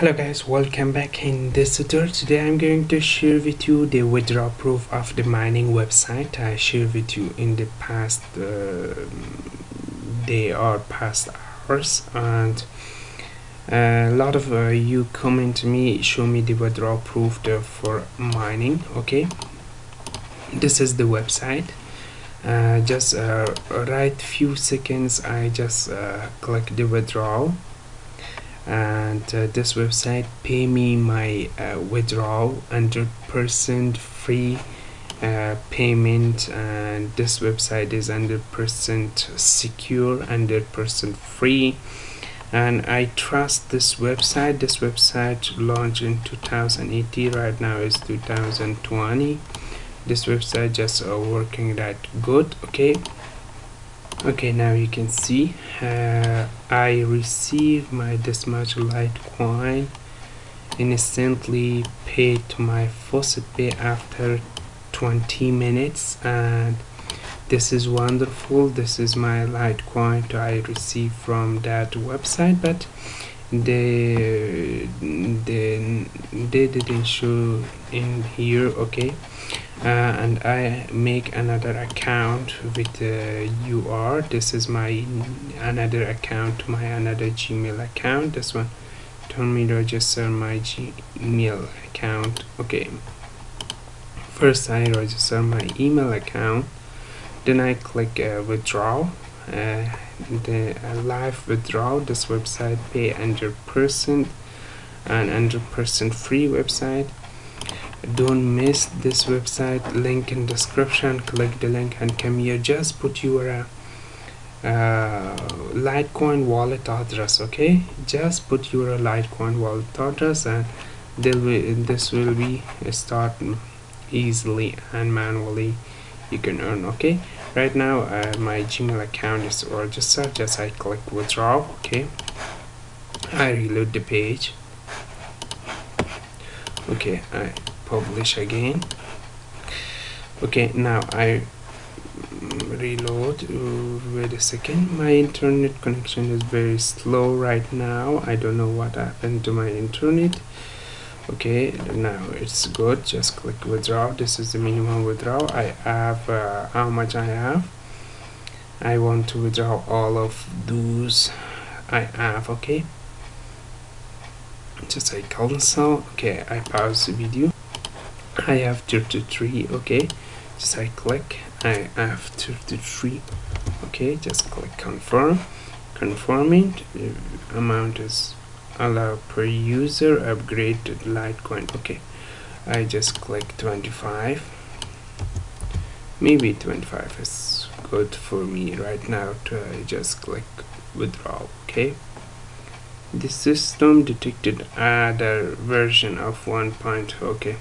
hello guys welcome back in this tutorial. Today i'm going to share with you the withdraw proof of the mining website i shared with you in the past uh, day or past hours. And uh, a lot of uh, you comment me show me the withdraw proof for mining okay? This is the website. Uh, just uh, right few seconds I just uh, click the withdrawal and uh, this website pay me my uh, withdrawal 100% free uh, payment. And this website is 100% secure 100% free. And I trust this website. This website launched in 2018 right now is 2020 this website just uh, working that good okay okay now you can see uh, I receive my much Litecoin instantly paid to my faucet pay after 20 minutes. And this is wonderful. This is my Litecoin to I received from that website but they they they didn't show in here okay and I make another account with uh, UR this is my another account my another Gmail account. This one. Turn me to register my Gmail account. Okay. First I register my email account. Then I click uh, withdraw. Uh, the uh, live withdrawal. This website pay under percent and under percent free website don't miss this website link in description click the link and come here. Just put your uh, uh, Litecoin wallet address okay? Just put your Litecoin wallet address and will, this will be start easily and manually you can earn okay? Right now uh, my gmail account is registered. Just i click withdraw okay? I reload the page. Okay i publish again. Okay now i reload uh, wait a second. My internet connection is very slow right now. I don't know what happened to my internet. Okay now it's good. Just click withdraw. This is the minimum withdrawal. I have uh, how much I have? I want to withdraw all of those I have okay? Just I cancel. Okay I pause the video I have 33 okay? Just I click I have 33 okay? Just click confirm. Confirming the amount is allow per user upgrade to Litecoin okay? I just click 25 maybe 25 is good for me right now to I just click withdraw okay? The system detected other version of 1.0 point okay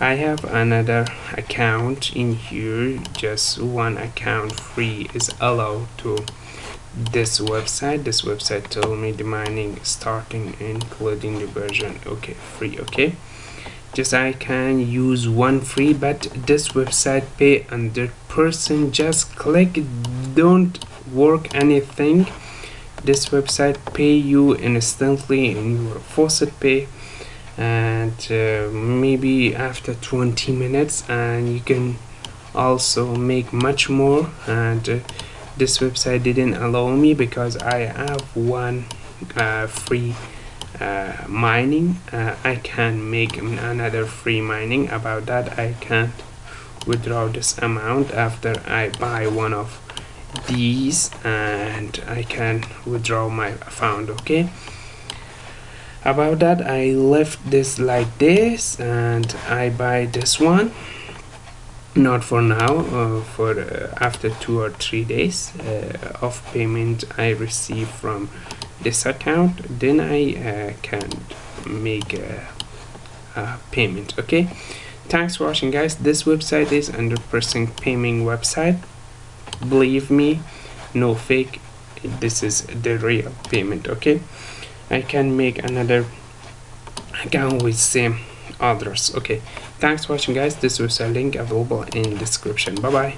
I have another account in here. Just one account free is allowed to this website. This website told me the mining starting including the version. Okay free okay? Just I can use one free but this website pay under person. Just click don't work anything. This website pay you instantly in your FaucetPay and uh, maybe after 20 minutes and you can also make much more. And uh, this website didn't allow me because I have one uh, free uh, mining. Uh, I can make another free mining. About that I can't withdraw this amount after I buy one of these and I can withdraw my found okay about that I left this like this and I buy this one. Not for now uh, for uh, after two or three days uh, of payment I receive from this account. Then I uh, can make a, a, payment okay? Thanks for watching guys. This website is 100% payment website. Believe me no fake. This is the real payment okay I can make another account with same others okay. Thanks for watching guys. This was a link available in description. Bye bye